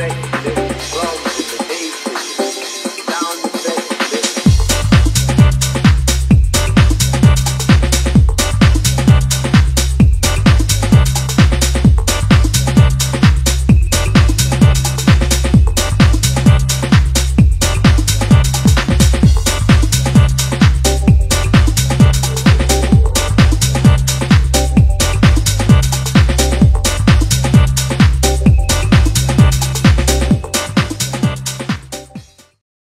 today.